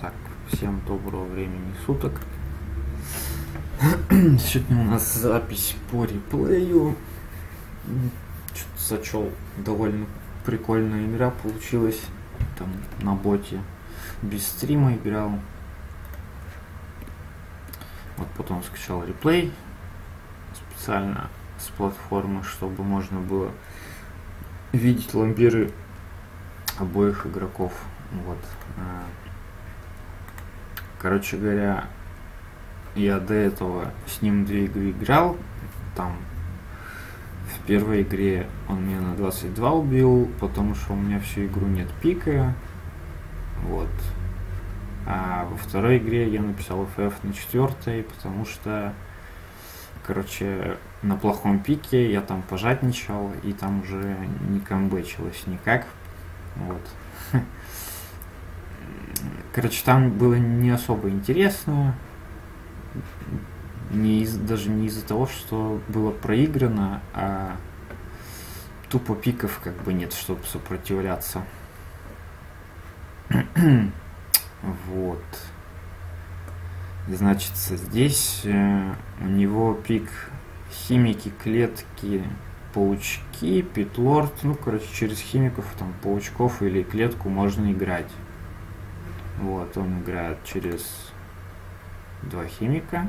Так, всем доброго времени суток. Сегодня у нас запись по реплею. Что-то сочел довольно прикольная игра получилась. Там на боте без стрима играл. Вот потом скачал реплей специально с платформы, чтобы можно было видеть ламбиры обоих игроков. Вот. Короче говоря, я до этого с ним две игры играл. Там в первой игре он меня на 22 убил, потому что у меня всю игру нет пика. Вот. А во второй игре я написал FF на четвертой, потому что, короче, на плохом пике я там пожадничал, и там уже не камбэчилось никак. Вот. Короче, там было не особо интересно. Не из, даже не из-за того, что было проиграно, а тупо пиков как бы нет, чтобы сопротивляться. вот. Значит, здесь э, у него пик химики, клетки, паучки, питлорд. Ну, короче, через химиков, там, паучков или клетку можно играть. Вот, он играет через два химика.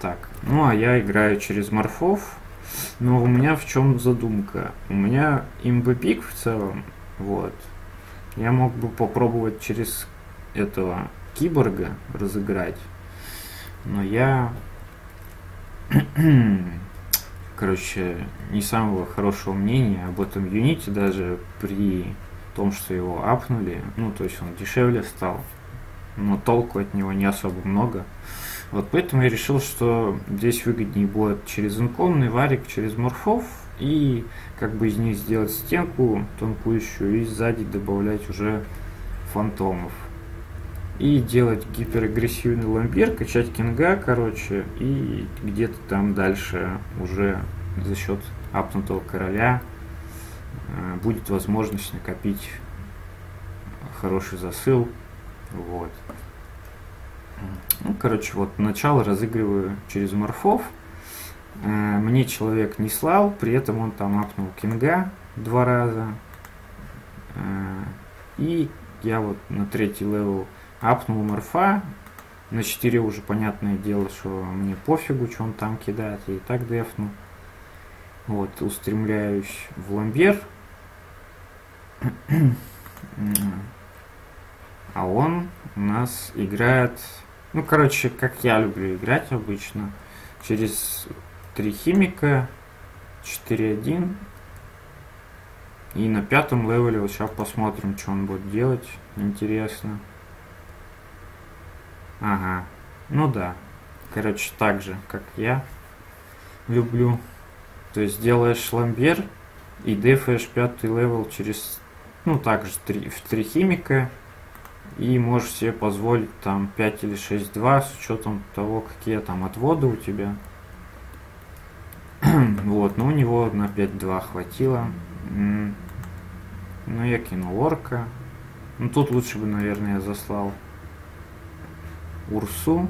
Так, ну а я играю через морфов. Но у меня в чем задумка? У меня имбопик в целом, вот. Я мог бы попробовать через этого киборга разыграть. Но я, короче, не самого хорошего мнения об этом юните даже при том, что его апнули, ну, то есть он дешевле стал, но толку от него не особо много. Вот поэтому я решил, что здесь выгоднее будет через инкомный варик, через морфов, и как бы из них сделать стенку тонкующую и сзади добавлять уже фантомов. И делать гиперагрессивный ламбер, качать кинга, короче, и где-то там дальше уже за счет апнутого короля будет возможность накопить хороший засыл. Вот. Ну, короче, вот начало разыгрываю через морфов. Э, мне человек не слал, при этом он там апнул кинга два раза. Э, и я вот на третий level апнул морфа. На 4 уже понятное дело, что мне пофигу, что он там кидает, и так дефну. Вот, устремляюсь в ламбер. А он у нас играет, ну, короче, как я люблю играть обычно, через три химика, 4-1. И на пятом левеле, вот сейчас посмотрим, что он будет делать. Интересно. Ага. Ну да. Короче, так же, как я люблю. То есть делаешь ламбер и дефаешь пятый level через ну, также 3, в 3 химика, и можешь себе позволить там 5 или 6-2 с учетом того, какие там отводы у тебя. вот, но у него на 5-2 хватило. Ну, я кинул орка. Ну, тут лучше бы, наверное, я заслал Урсу.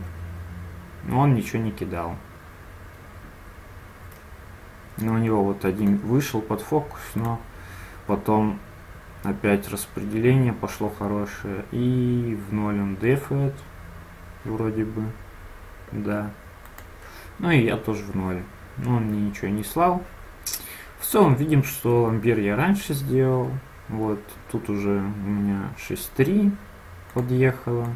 Но он ничего не кидал. У него вот один вышел под фокус, но потом Опять распределение пошло хорошее. И в ноль он дефает. Вроде бы. Да. Ну и я тоже в ноль. Но он мне ничего не слал. В целом видим, что ламбер я раньше сделал. Вот, тут уже у меня 6-3 подъехало.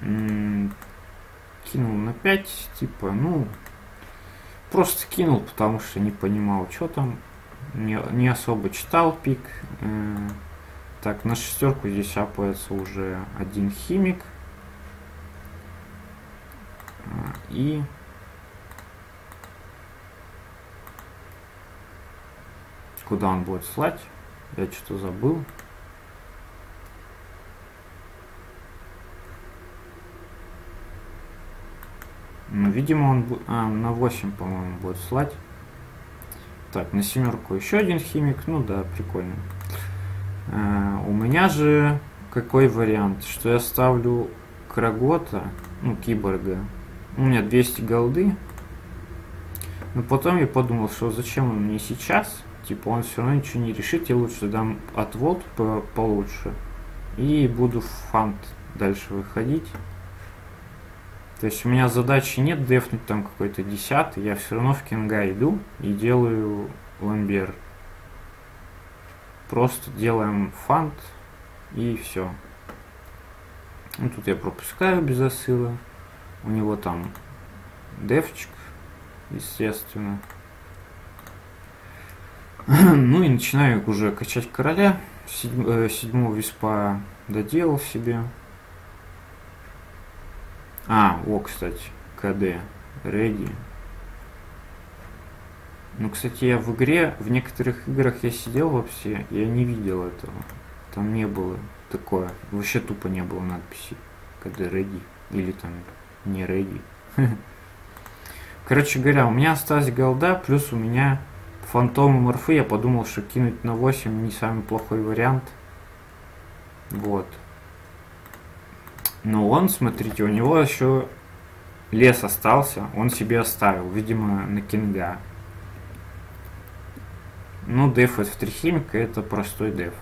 М-м, кинул на 5, типа, ну, просто кинул, потому что не понимал, что там не, не особо читал пик. Так, на шестерку здесь апается уже один химик. Э, и куда он будет слать? Я что-то забыл. Ну, видимо, он а, на 8, по-моему, будет слать. Так, на семерку еще один химик. Ну да, прикольно. Э, у меня же какой вариант, что я ставлю Крагота, ну, киборга, у меня 200 голды, но потом я подумал, что зачем он мне сейчас, типа он все равно ничего не решит, я лучше дам отвод по получше и буду в фант дальше выходить. То есть у меня задачи нет дефнуть там какой-то десятый, я все равно в кинга иду и делаю ламбер. Просто делаем фант и все. Ну, тут я пропускаю без осыла. У него там дефчик, естественно. Ну и начинаю уже качать короля. Седьмого виспа доделал себе. А, о, кстати, КД. Ready. Ну, кстати, я в игре, в некоторых играх я сидел вообще, я не видел этого. Там не было такое. Вообще тупо не было надписи. КД Ready. Или там не Ready. Короче говоря, у меня осталась голда, плюс у меня фантомы морфы. Я подумал, что кинуть на 8 не самый плохой вариант. Вот. Но он, смотрите, у него еще лес остался, он себе оставил, видимо, на кинга. Ну, деф от Трихимика это простой деф.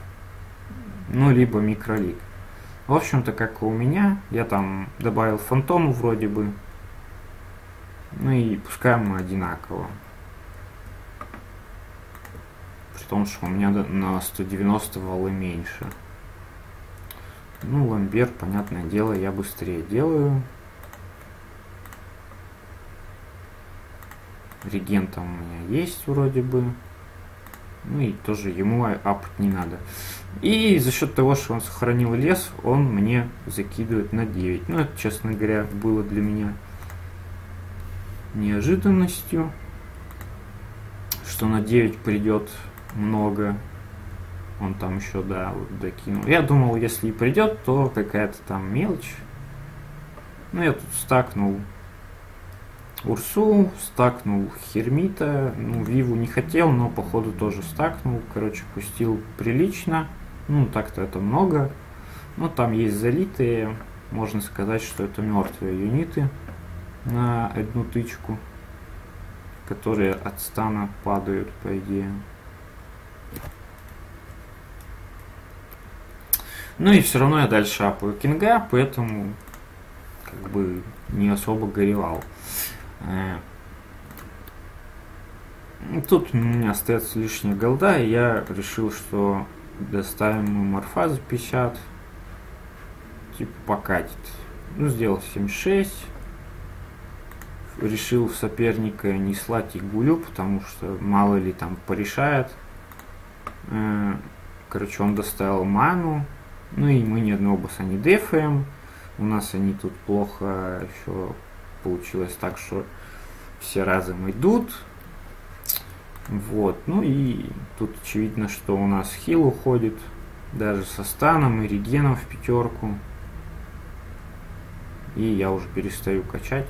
Ну, либо микролик. В общем-то, как и у меня, я там добавил фантому вроде бы. Ну и пускай мы одинаково. При том, что у меня на 190 валы меньше. Ну, ламбер, понятное дело, я быстрее делаю. Регент там у меня есть вроде бы. Ну и тоже ему апать не надо. И за счет того, что он сохранил лес, он мне закидывает на 9. Ну, это, честно говоря, было для меня неожиданностью, что на 9 придет много он там еще, да, вот докинул. Я думал, если и придет, то какая-то там мелочь. Ну, я тут стакнул Урсу, стакнул Хермита. Ну, Виву не хотел, но походу тоже стакнул. Короче, пустил прилично. Ну, так-то это много. Но там есть залитые. Можно сказать, что это мертвые юниты на одну тычку, которые от стана падают, по идее. Ну и все равно я дальше апаю кинга, поэтому как бы не особо горевал. Э, тут у меня остается лишняя голда, и я решил, что доставим мы морфа за 50. Типа покатит. Ну, сделал 76. Решил соперника не слать игулю, потому что мало ли там порешает. Э, короче, он доставил ману, ну и мы ни одного босса не дефаем. У нас они тут плохо еще получилось так, что все разом идут. Вот, ну и тут очевидно, что у нас хил уходит, даже со станом и регеном в пятерку. И я уже перестаю качать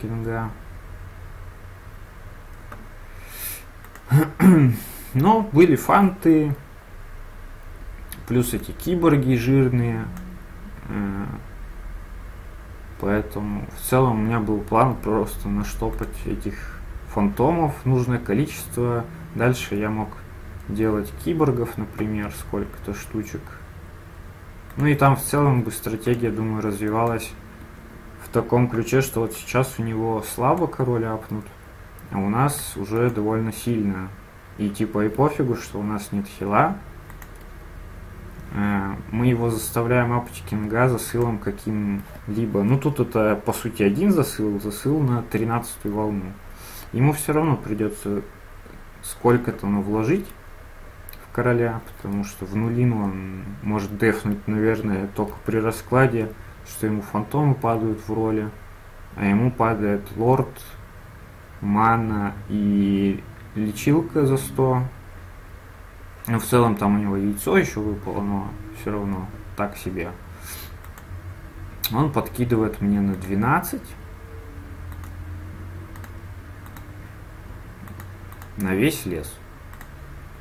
кинга. Но были фанты, Плюс эти киборги жирные. Поэтому в целом у меня был план просто наштопать этих фантомов нужное количество. Дальше я мог делать киборгов, например, сколько-то штучек. Ну и там в целом бы стратегия, думаю, развивалась в таком ключе, что вот сейчас у него слабо король апнут, а у нас уже довольно сильно. И типа и пофигу, что у нас нет хила, мы его заставляем апать кинга засылом каким-либо. Ну тут это по сути один засыл, засыл на 13 волну. Ему все равно придется сколько-то ну, вложить в короля, потому что в нулину он может дефнуть, наверное, только при раскладе, что ему фантомы падают в роли, а ему падает лорд, мана и лечилка за 100, ну, в целом там у него яйцо еще выпало, но все равно так себе. Он подкидывает мне на 12. На весь лес.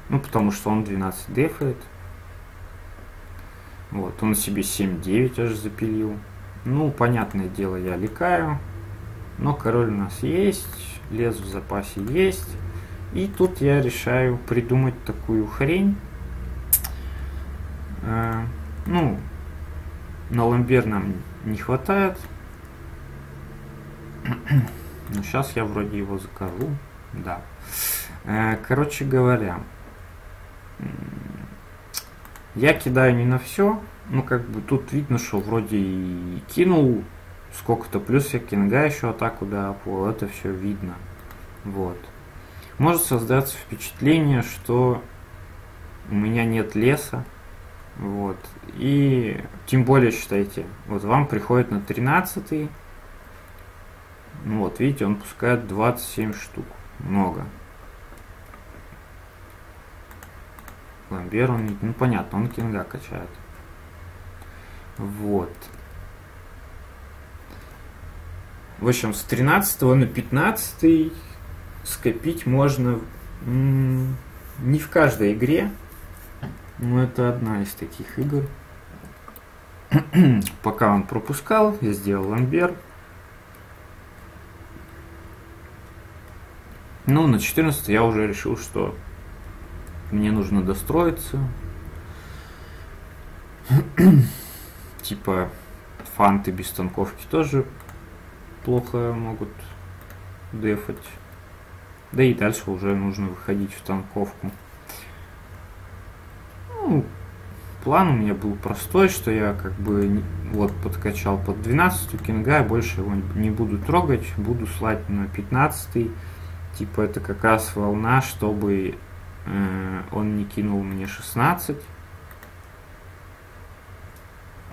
Ну, потому что он 12 дефает. Вот, он себе 7-9 аж запилил. Ну, понятное дело, я ликаю. Но король у нас есть, лес в запасе есть. И тут я решаю придумать такую хрень. Э, ну, на ламбер нам не хватает. Но сейчас я вроде его закажу. Да. Э, короче говоря, я кидаю не на все. Ну, как бы тут видно, что вроде и кинул сколько-то, плюс я кинга еще атаку да, это все видно. Вот. Может создаться впечатление, что у меня нет леса, вот. И тем более, считайте, вот вам приходит на 13 ну вот, видите, он пускает 27 штук. Много. Ламбер он, ну понятно, он кинга качает. Вот. В общем, с 13 на 15 скопить можно не в каждой игре, но это одна из таких игр. Пока он пропускал, я сделал ламбер. Ну, на 14 я уже решил, что мне нужно достроиться. типа фанты без танковки тоже плохо могут дефать. Да и дальше уже нужно выходить в танковку. Ну, план у меня был простой, что я как бы вот подкачал под 12 кинга, больше его не буду трогать, буду слать на 15 Типа это как раз волна, чтобы э, он не кинул мне 16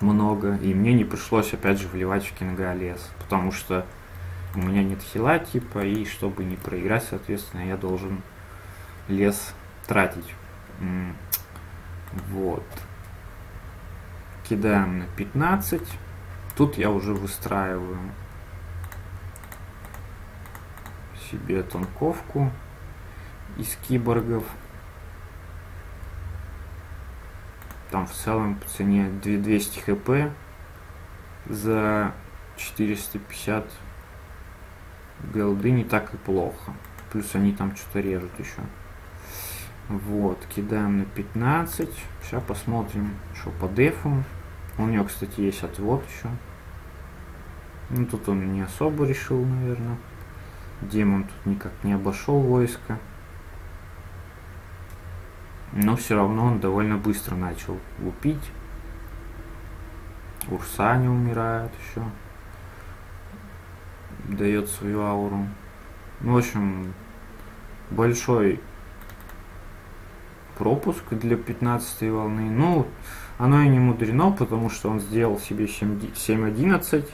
много, и мне не пришлось опять же вливать в кинга лес, потому что у меня нет хила типа, и чтобы не проиграть, соответственно, я должен лес тратить. Вот. Кидаем на 15. Тут я уже выстраиваю себе тонковку из киборгов. Там в целом по цене 2200 хп за 450 голды не так и плохо. Плюс они там что-то режут еще. Вот, кидаем на 15. Сейчас посмотрим, что по дефу. У него, кстати, есть отвод еще. Ну, тут он не особо решил, наверное. Демон тут никак не обошел войско. Но все равно он довольно быстро начал лупить. Урса не умирает еще. Дает свою ауру. Ну, в общем, большой пропуск для 15 волны. Ну, оно и не мудрено, потому что он сделал себе 7-11.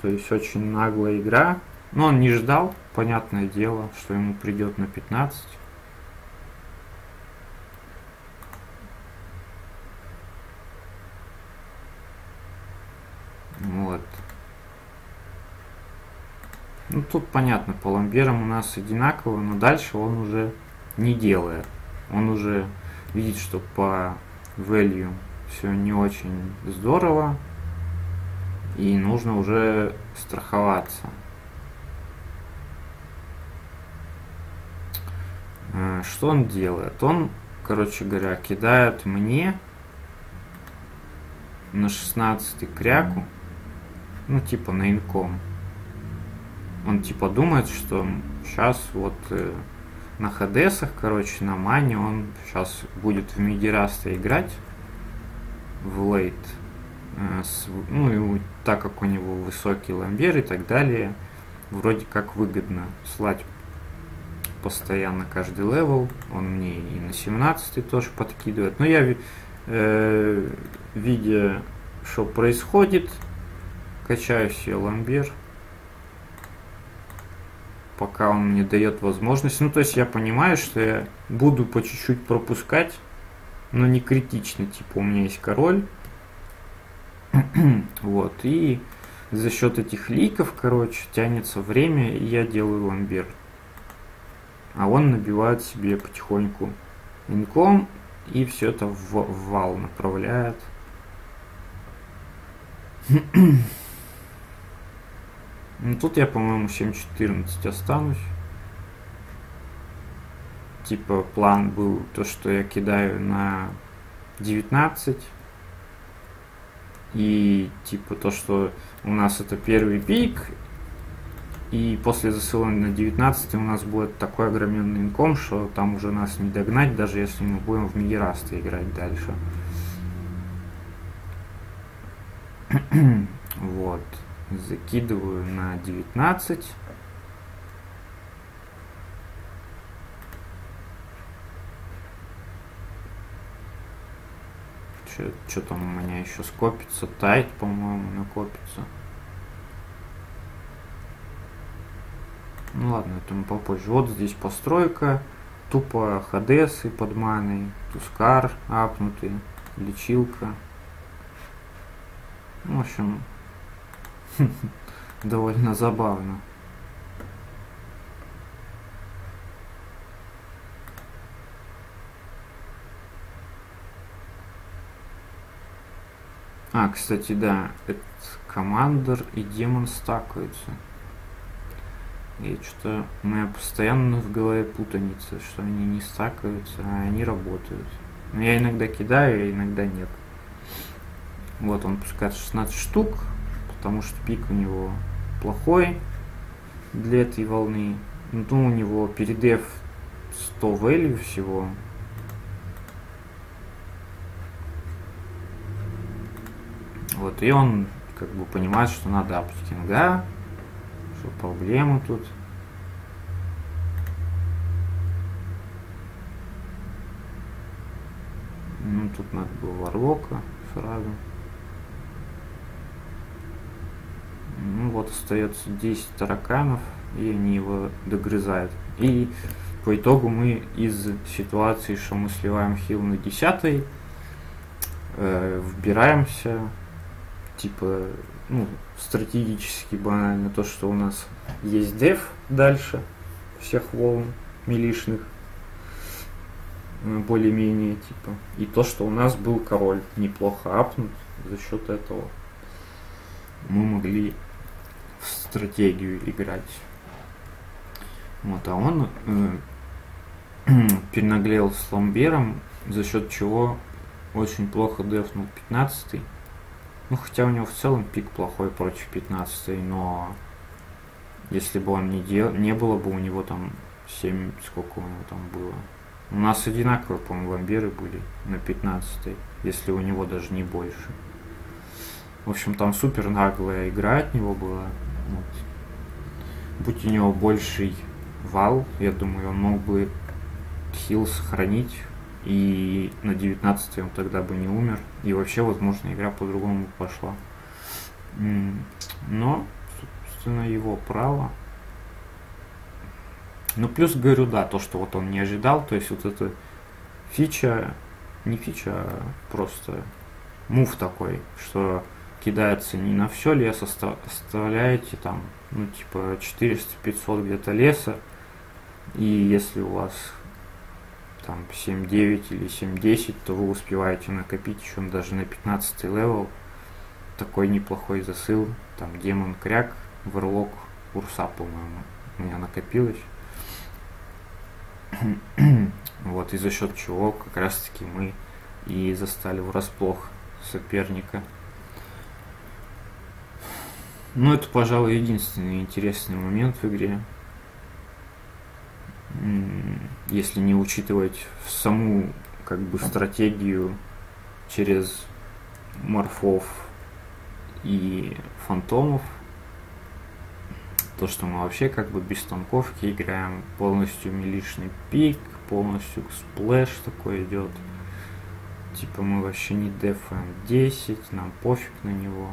То есть очень наглая игра. Но он не ждал, понятное дело, что ему придет на 15. Вот. Ну тут понятно, по ламберам у нас одинаково, но дальше он уже не делает. Он уже видит, что по value все не очень здорово. И нужно уже страховаться. А, что он делает? Он, короче говоря, кидает мне на 16 кряку, ну типа на income. Он типа думает, что сейчас вот э, на хадесах, короче, на мане он сейчас будет в мидираста играть в late. Э, ну и так как у него высокий ламбер и так далее, вроде как выгодно слать постоянно каждый level. Он мне и на 17 тоже подкидывает. Но я, э, видя, что происходит, качаю себе ламбер. Пока он мне дает возможность. Ну, то есть я понимаю, что я буду по чуть-чуть пропускать, но не критично. Типа у меня есть король. вот. И за счет этих ликов, короче, тянется время, и я делаю ламбер а он набивает себе потихоньку инком и все это в, вал направляет. Ну, тут я, по-моему, 7.14 останусь. Типа план был то, что я кидаю на 19. И типа то, что у нас это первый пик. И после засылания на 19 у нас будет такой огроменный инком, что там уже нас не догнать, даже если мы будем в Мегерасты играть дальше. вот закидываю на 19. Что там у меня еще скопится? Тайт, по-моему, накопится. Ну ладно, это мы попозже. Вот здесь постройка. Тупо Хадесы под маной. Тускар апнутый. Лечилка. В общем, довольно забавно. А, кстати, да, этот командор и демон стакаются. И что-то у меня постоянно в голове путаница, что они не стакаются, а они работают. Но я иногда кидаю, а иногда нет. Вот он пускает 16 штук, потому что пик у него плохой для этой волны. Ну, у него передев 100 value всего. Вот, и он как бы понимает, что надо апать кинга, что проблема тут. Ну, тут надо было варлока сразу. Ну вот остается 10 тараканов, и они его догрызают. И по итогу мы из ситуации, что мы сливаем хил на 10 э, вбираемся, типа, ну, стратегически банально, то, что у нас есть деф дальше всех волн милишных, э, более-менее, типа, и то, что у нас был король неплохо апнут за счет этого мы могли в стратегию играть. Вот, а он э, перенаглел с Ламбером, за счет чего очень плохо дефнул 15 -й. Ну, хотя у него в целом пик плохой против 15 но если бы он не, дел, не было бы у него там 7, сколько у него там было. У нас одинаковые, по-моему, ламберы были на 15 если у него даже не больше. В общем, там супер наглая игра от него была. Вот. Будь у него больший вал, я думаю, он мог бы хил сохранить, и на 19 он тогда бы не умер. И вообще, возможно, игра по-другому пошла. Но, собственно, его право. Ну, плюс говорю, да, то, что вот он не ожидал, то есть вот эта фича, не фича, а просто мув такой, что кидается не на все лес, оставляете там, ну, типа 400-500 где-то леса, и если у вас там 7-9 или 7-10, то вы успеваете накопить еще даже на 15 level. Такой неплохой засыл. Там демон кряк, верлок, урса, по-моему, у меня накопилось. вот, и за счет чего как раз таки мы и застали врасплох соперника. Ну, это, пожалуй, единственный интересный момент в игре. Если не учитывать саму как бы стратегию через морфов и фантомов, то, что мы вообще как бы без танковки играем, полностью милишный пик, полностью splash такой идет. Типа мы вообще не дефаем 10, нам пофиг на него.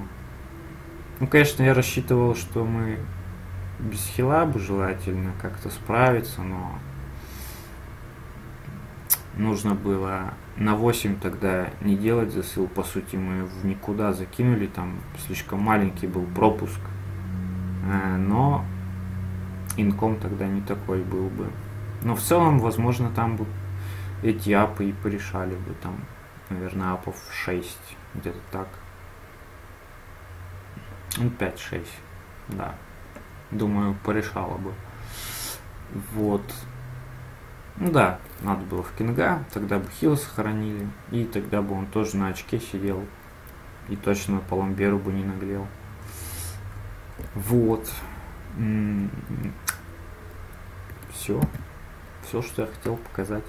Ну, конечно, я рассчитывал, что мы без хила бы желательно как-то справиться, но нужно было на 8 тогда не делать засыл, по сути мы в никуда закинули, там слишком маленький был пропуск, э, но инком тогда не такой был бы. Но в целом, возможно, там бы эти апы и порешали бы там, наверное, апов 6, где-то так. Ну, 5-6, да. Думаю, порешало бы. Вот. Ну да, надо было в Кинга, тогда бы Хилл сохранили, и тогда бы он тоже на очке сидел, и точно по Ламберу бы не наглел. Вот. Все. Все, что я хотел показать.